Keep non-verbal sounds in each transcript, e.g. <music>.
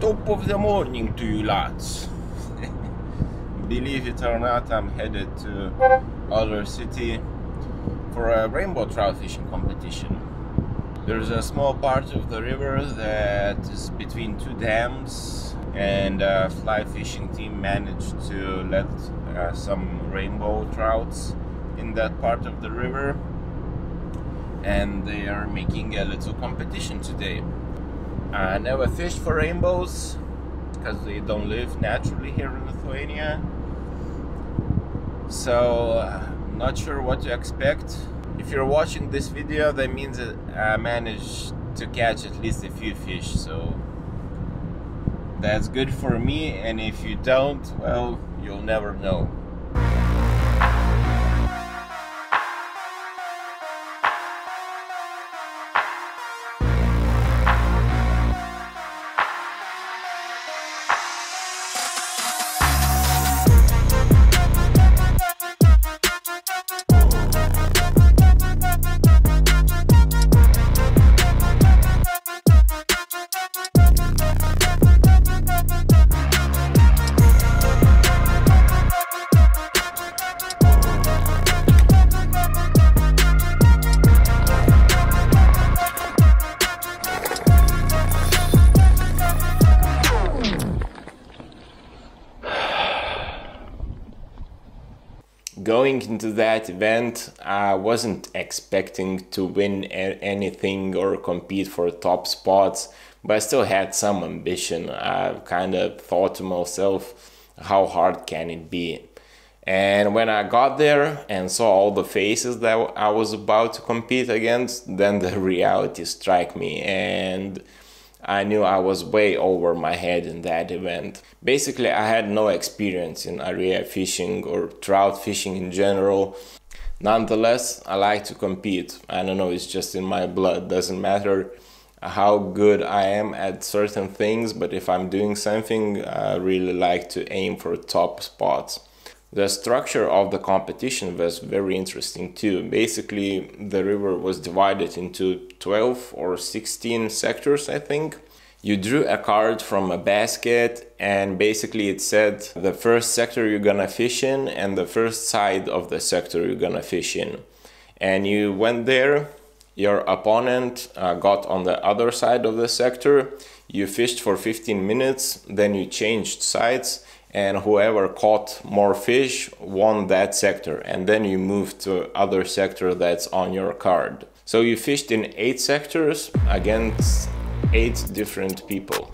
Top of the morning to you lads. <laughs> Believe it or not, I'm headed to other city for a rainbow trout fishing competition. There's a small part of the river that is between two dams and a fly fishing team managed to let uh, some rainbow trouts in that part of the river and they are making a little competition today. I never fished for rainbows because they don't live naturally here in Lithuania. So, uh, not sure what to expect. If you're watching this video, that means that I managed to catch at least a few fish, so that's good for me. And if you don't, well, you'll never know. Going into that event, I wasn't expecting to win anything or compete for top spots, but I still had some ambition. I kind of thought to myself, how hard can it be? And when I got there and saw all the faces that I was about to compete against, then the <laughs> reality struck me and I knew I was way over my head in that event. Basically, I had no experience in area fishing or trout fishing in general. Nonetheless, I like to compete. I don't know, it's just in my blood. Doesn't matter how good I am at certain things, but if I'm doing something, I really like to aim for top spots. The structure of the competition was very interesting too. Basically, the river was divided into 12 or 16 sectors, I think. You drew a card from a basket, and basically, it said the first sector you're gonna fish in and the first side of the sector you're gonna fish in. And you went there, your opponent uh, got on the other side of the sector, you fished for 15 minutes, then you changed sides and whoever caught more fish won that sector and then you move to other sector that's on your card. So you fished in eight sectors against eight different people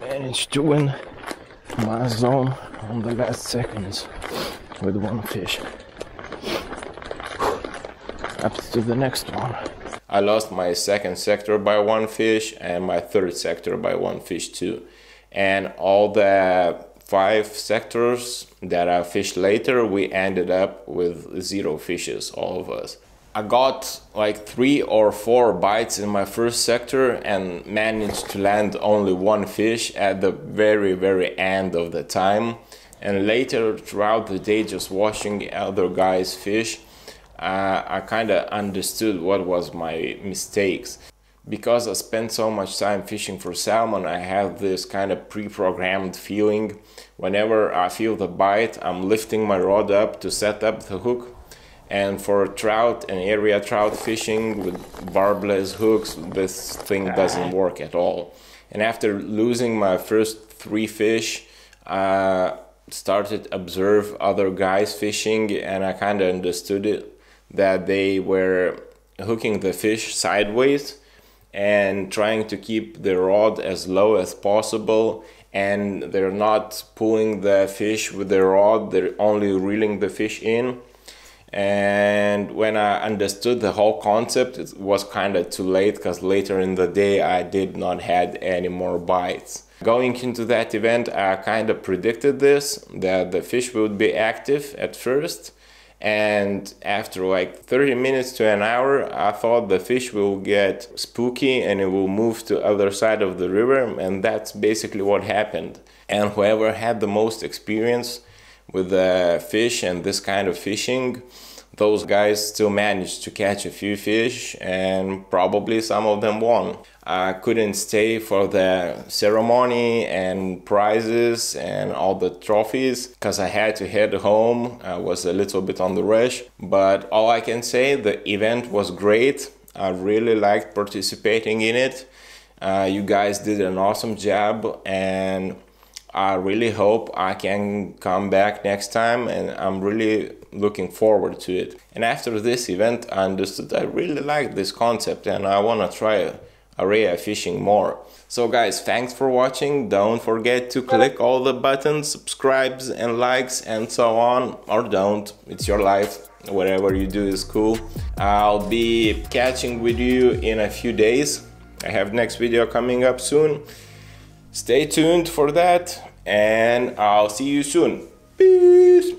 managed to win my zone on the last seconds with one fish. Up to the next one. I lost my second sector by one fish and my third sector by one fish too. And all the five sectors that I fished later, we ended up with zero fishes, all of us. I got like three or four bites in my first sector and managed to land only one fish at the very, very end of the time. And later, throughout the day, just watching other guys fish, uh, I kind of understood what was my mistakes. Because I spent so much time fishing for salmon, I have this kind of pre-programmed feeling. Whenever I feel the bite, I'm lifting my rod up to set up the hook and for trout and area trout fishing with barbless hooks, this thing doesn't work at all. And after losing my first three fish, I started observe other guys fishing, and I kind of understood it that they were hooking the fish sideways and trying to keep the rod as low as possible and they're not pulling the fish with the rod they're only reeling the fish in and when i understood the whole concept it was kind of too late because later in the day i did not had any more bites going into that event i kind of predicted this that the fish would be active at first. And after like 30 minutes to an hour i thought the fish will get spooky and it will move to other side of the river and that's basically what happened. And whoever had the most experience with the fish and this kind of fishing those guys still managed to catch a few fish and probably some of them won. I couldn't stay for the ceremony and prizes and all the trophies because I had to head home. I was a little bit on the rush, but all I can say the event was great. I really liked participating in it. Uh, you guys did an awesome job and I really hope I can come back next time and I'm really looking forward to it. And after this event, I understood I really like this concept and I want to try area fishing more. So guys, thanks for watching. Don't forget to click all the buttons, subscribes and likes and so on. Or don't, it's your life. Whatever you do is cool. I'll be catching with you in a few days. I have next video coming up soon. Stay tuned for that and I'll see you soon. Peace.